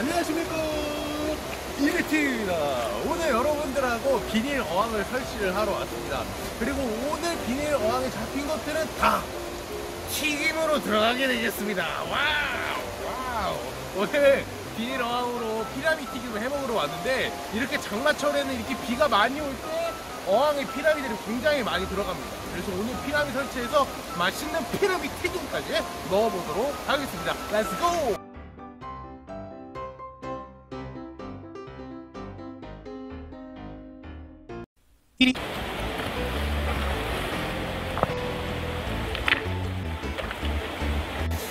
안녕하십니까. 이리티입니다. 오늘 여러분들하고 비닐 어항을 설치를 하러 왔습니다. 그리고 오늘 비닐 어항에 잡힌 것들은 다 튀김으로 들어가게 되겠습니다. Wow wow. 오늘 비닐 어항으로 피라미 튀김을 해먹으러 왔는데 이렇게 장마철에는 이렇게 비가 많이 올 때 어항에 피라미들이 굉장히 많이 들어갑니다. 그래서 오늘 피라미 설치해서 맛있는 피라미 튀김까지 넣어보도록 하겠습니다. Let's go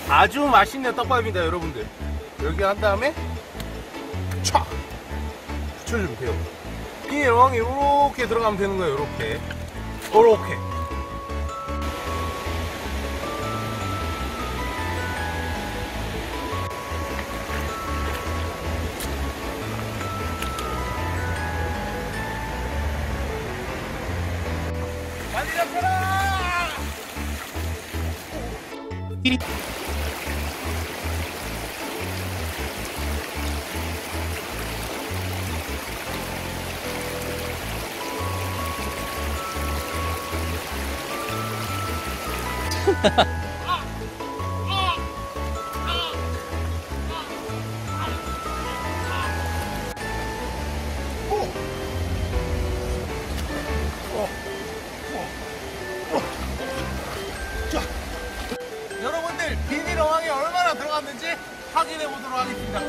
아주 맛있는 떡밥입니다 여러분들. 여기 한 다음에 촥! 붙여주면 돼요 이 어항이 이렇게 들어가면 되는 거예요 이렇게. 이렇게 여러 나 들어갔는지 확인해 보도록 하겠습니다.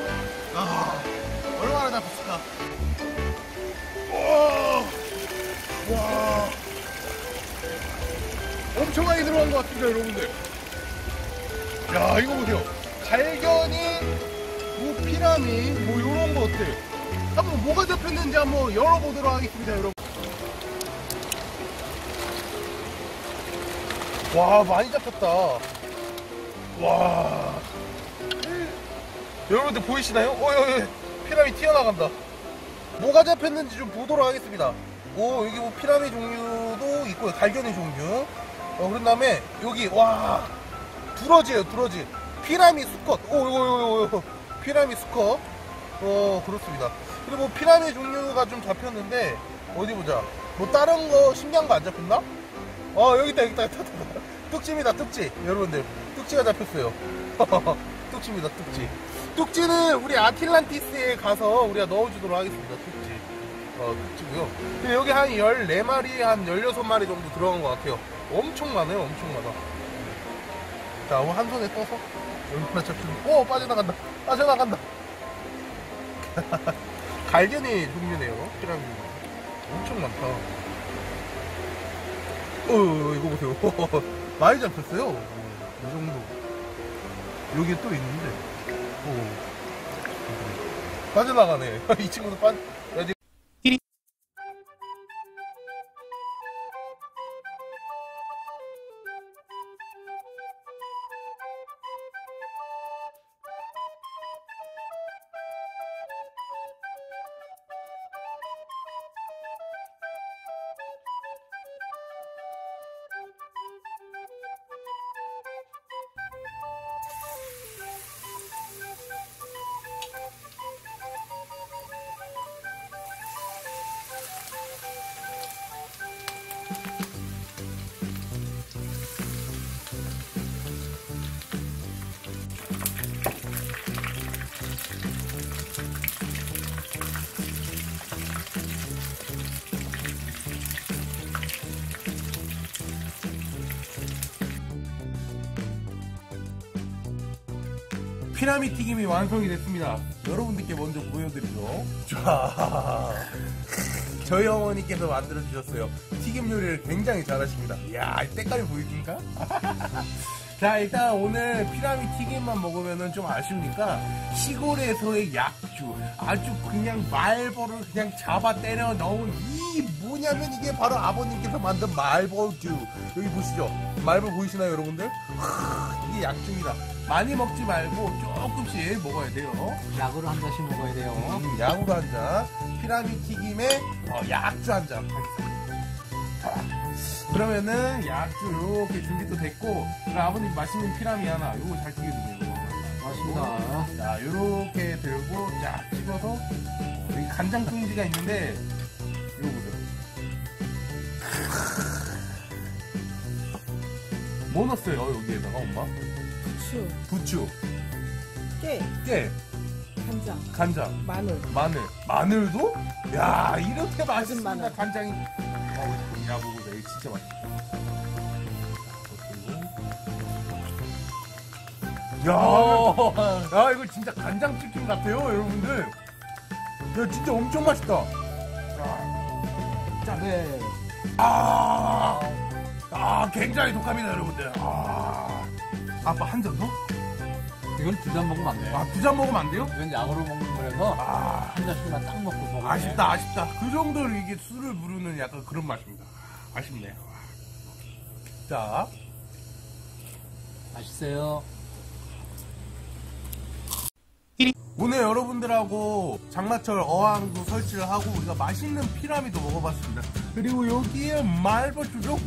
아, 얼마나 잡혔을까? 와, 와, 엄청 많이 들어간 것 같습니다, 여러분들. 야, 이거 보세요. 갈견이, 뭐 피라미, 뭐 이런 것들. 한번 뭐가 잡혔는지 한번 열어보도록 하겠습니다, 여러분. 와, 많이 잡혔다. 와. 여러분들 보이시나요? 어, 여기 피라미 튀어나간다. 뭐가 잡혔는지 좀 보도록 하겠습니다. 오, 여기 뭐 피라미 종류도 있고요. 갈견의 종류. 어, 그런 다음에 여기, 와. 두러지예요, 두러지. 피라미 수컷. 오, 오, 오, 오, 오. 피라미 수컷. 어, 그렇습니다. 그리고 뭐 피라미 종류가 좀 잡혔는데, 어디 보자. 뭐 다른 거 신기한 거 안 잡혔나? 어, 여기 있다, 여기 있다, 여기 있다. 뚝지입니다, 뚝지. 여러분들. 뚝지가 잡혔어요. 뚝지입니다, 뚝지. 뚝지는 우리 아틀란티스에 가서 우리가 넣어주도록 하겠습니다, 뚝지. 어, 뚝지고요. 근데 여기 한 14마리, 한 16마리 정도 들어간 것 같아요. 엄청 많아요, 엄청 많아. 자, 오늘 한 손에 떠서 얼마나 잡히는 오, 빠져나간다. 빠져나간다. 갈견이 종류네요, 피라미. 엄청 많다. 어, 이거 보세요. 많이 잡혔어요. 이 정도. 여기 또 있는데. 어. 빠져나가네. 이 친구도 빠, Thank you. 피라미 튀김이 완성이 됐습니다. 여러분들께 먼저 보여드리죠. 자, 저희 어머니께서 만들어 주셨어요. 튀김 요리를 굉장히 잘하십니다. 이야, 이 때깔이 보이십니까? 자, 일단 오늘 피라미 튀김만 먹으면 좀 아쉬우니까 시골에서의 약주, 아주 그냥 말벌을 그냥 잡아 때려 넣은 이 뭐냐면 이게 바로 아버님께서 만든 말벌주. 여기 보시죠. 말벌 보이시나요, 여러분들? 하, 이게 약주입니다. 많이 먹지 말고 조금씩 먹어야 돼요. 약으로 한 잔씩 먹어야 돼요. 음, 약으로 한 잔, 피라미 튀김에 어, 약주 한 잔. 자, 그러면은 약주 이렇게 준비도 됐고, 그럼 아버님 맛있는 피라미 하나, 요거 잘 튀겨주세요. 맞습니다. 자, 요렇게 들고 자, 찍어서 여기 간장 둥지가 있는데 이거 보세요. 뭐 넣었어요 여기에다가 엄마? 부추, 부추, 깨, 깨, 간장, 간장, 마늘. 마늘. 마늘도? 야 이렇게 맛있습니다 마늘. 간장이. 어, 야 보고 이거 진짜 맛있다. 야, 야 이거 진짜 간장 치킨 같아요 여러분들. 야 진짜 엄청 맛있다. 자, 네. 아, 아 굉장히 독합니다 여러분들. 아, 아빠 한 잔 더? 이건 두 잔 먹으면 안 돼요. 아 두 잔 먹으면 안 돼요? 이건 약으로 먹는 거라서 아, 한 잔씩만 딱 먹고 먹으면 아쉽다 아쉽다. 그 정도로 이게 술을 부르는 약간 그런 맛입니다. 아쉽네요. 자, 맛있어요. 오늘 여러분들하고 장마철 어항도 설치를 하고 우리가 맛있는 피라미도 먹어봤습니다. 그리고 여기에 말버추도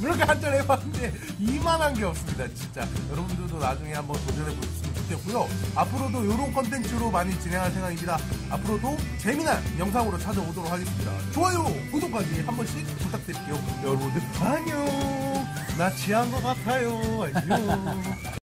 이렇게 한 잔 해봤는데 이만한 게 없습니다. 진짜 여러분들도 나중에 한번 도전해보셨으 면 좋겠고요. 앞으로도 이런 컨텐츠로 많이 진행할 생각입니다. 앞으로도 재미난 영상으로 찾아오도록 하겠습니다. 좋아요, 구독까지 한 번씩 부탁드릴게요. 여러분들 안녕. 나 취한 것 같아요. 안녕.